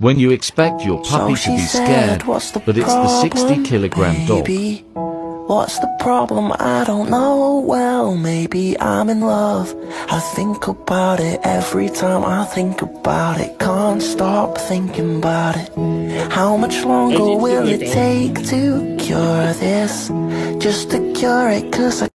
When you expect your puppy so to be said, scared, What's the but it's the 60 kilogram kilogram dog. What's the problem? I don't know. Well, maybe I'm in love. I think about it every time I think about it. Can't stop thinking about it. How much longer will it take to cure this? Just to cure it, cause I